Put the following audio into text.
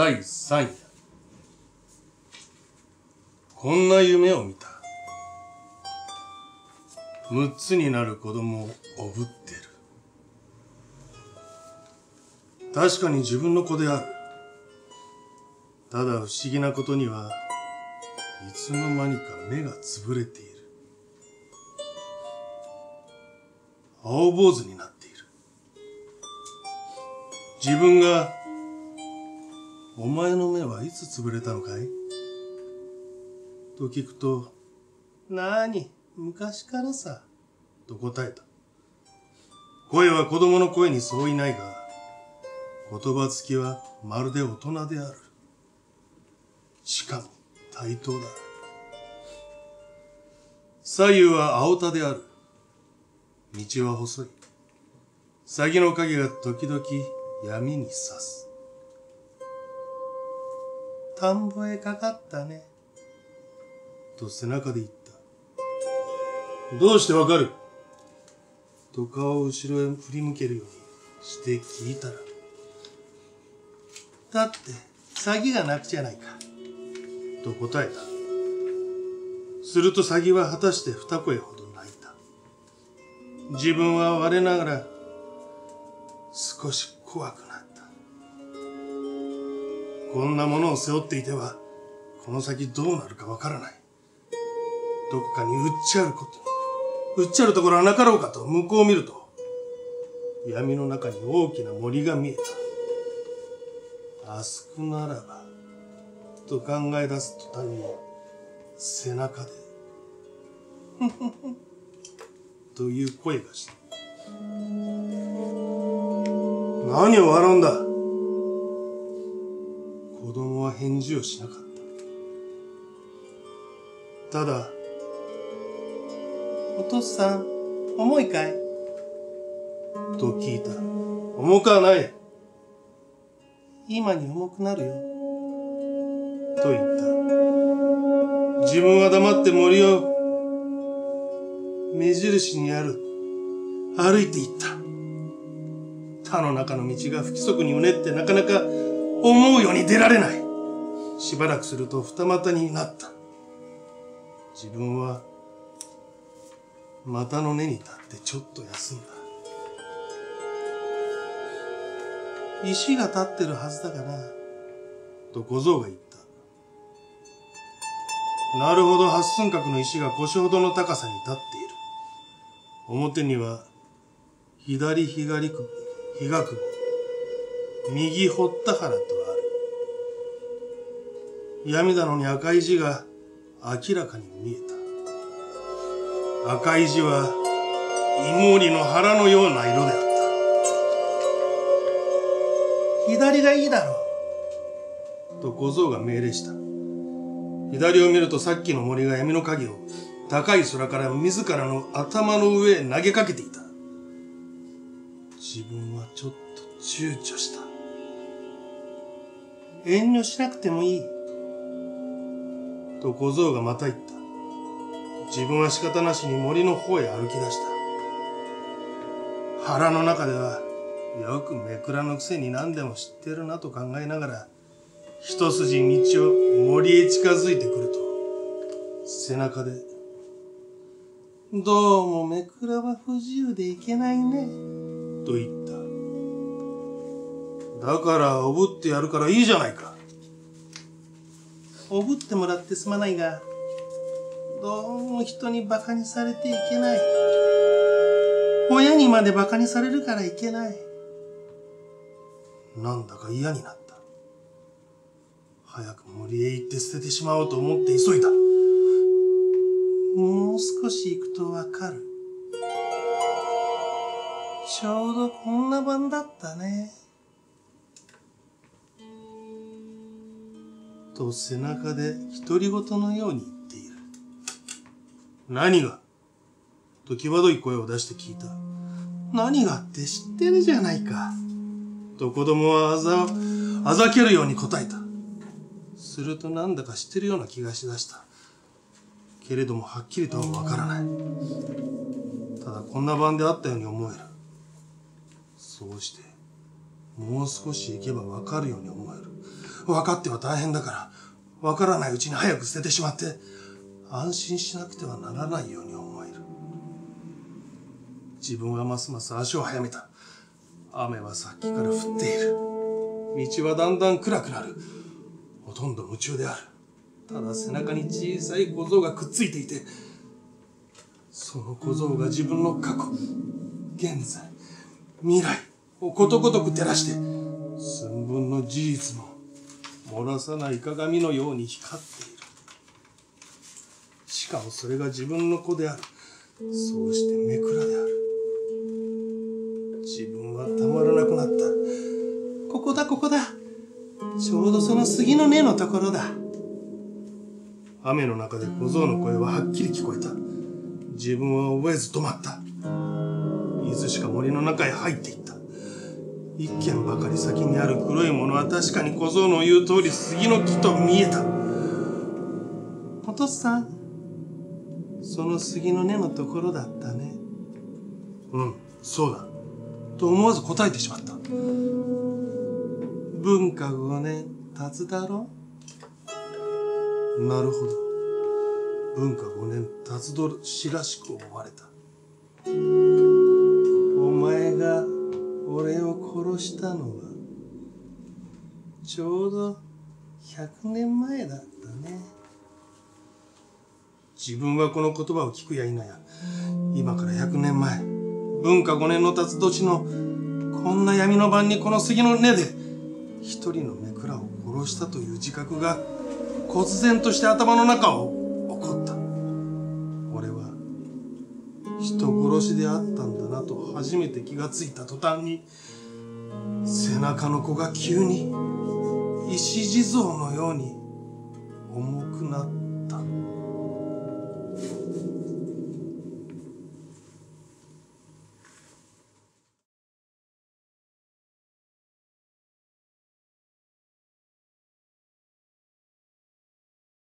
第3夜。こんな夢を見た。6つになる子供をおぶってる。確かに自分の子である。ただ不思議なことにはいつの間にか目がつぶれている。青坊主になっている。自分がお前の目はいつ潰れたのかい？と聞くと、なーに、昔からさ、と答えた。声は子供の声にそういないが、言葉つきはまるで大人である。しかも対等だ。左右は青田である。道は細い。鷺の影が時々闇に差す。田んぼへかかったね。と背中で言った？どうしてわかる？と顔を後ろへ振り向けるようにして聞いたら。だって、詐欺がなくちゃないか。と答えた。すると詐欺は果たして二声ほど泣いた。自分は我ながら少し怖くなった。こんなものを背負っていては、この先どうなるかわからない。どこかに売っちゃうこと。売っちゃうところはなかろうかと向こうを見ると、闇の中に大きな森が見えた。あそこならば、と考え出す途端に、背中で、ふふふ、という声がした。何を笑うんだ返事をしなかった。ただ、お父さん、重いかい？と聞いた。重くはない。今に重くなるよ。と言った。自分は黙って森を目印にある歩いていった。田の中の道が不規則にうねってなかなか思うように出られない。しばらくすると二股になった。自分は股の根に立ってちょっと休んだ。石が立ってるはずだがな、と小僧が言った。なるほど八寸角の石が腰ほどの高さに立っている。表には、左左首、日がく右堀田原と。闇なのに赤い字が明らかに見えた。赤い字は、イモリの腹のような色であった。左がいいだろう。と小僧が命令した。左を見るとさっきの森が闇の影を高い空から自らの頭の上へ投げかけていた。自分はちょっと躊躇した。遠慮しなくてもいい。と小僧がまた言った。自分は仕方なしに森の方へ歩き出した。腹の中では、よくめくらのくせに何でも知ってるなと考えながら、一筋道を森へ近づいてくると、背中で、どうもめくらは不自由でいけないね。と言った。だからおぶってやるからいいじゃないか。おぶってもらってすまないが、どうも人に馬鹿にされていけない。親にまで馬鹿にされるからいけない。なんだか嫌になった。早く森へ行って捨ててしまおうと思って急いだ。もう少し行くとわかる。ちょうどこんな晩だったね。と背中で独り言のように言っている。何がと際どい声を出して聞いた？何がって知ってるじゃないか。と子供はあざ、あざけるように答えた。するとなんだか知ってるような気がしだした。けれどもはっきりとはわからない。ただこんな晩であったように思える。そうしてもう少し行けばわかるように思える。分かっては大変だから、わからないうちに早く捨ててしまって、安心しなくてはならないように思える。自分はますます足を速めた。雨はさっきから降っている。道はだんだん暗くなる。ほとんど夢中である。ただ背中に小さい小僧がくっついていて、その小僧が自分の過去、現在、未来をことごとく照らして、寸分の事実も漏らさない鏡のように光っている。しかもそれが自分の子である。そうしてめくらである。自分はたまらなくなった。ここだ、ここだ。ちょうどその杉の根のところだ。雨の中で小僧の声ははっきり聞こえた。自分は覚えず止まった。いずしか森の中へ入っていった。一軒ばかり先にある黒いものは確かに小僧の言う通り杉の木と見えた。お父さん、その杉の根のところだったね。うん、そうだ。と思わず答えてしまった。文化5年経つだろ？なるほど。文化5年経つどるしらしく思われた。お前が俺を殺したのは、ちょうど100年前だったね。自分はこの言葉を聞くや否や、今から100年前、文化5年の辰年のこんな闇の晩にこの杉の根で一人の目くらを殺したという自覚が忽然として頭の中を起こった。俺は人殺しであったんだなと初めて気がついた途端に背中の子が急に石地蔵のように重くなった。